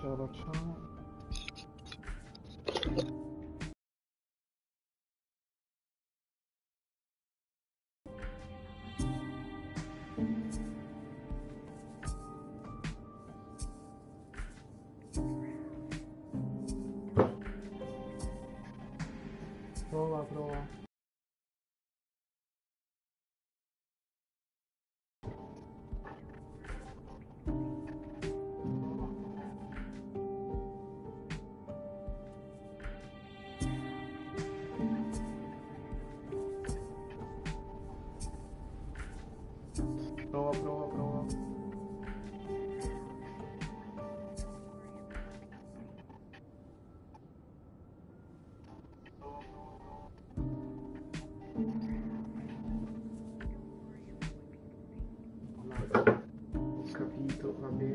facciamo. Prova, prova. família.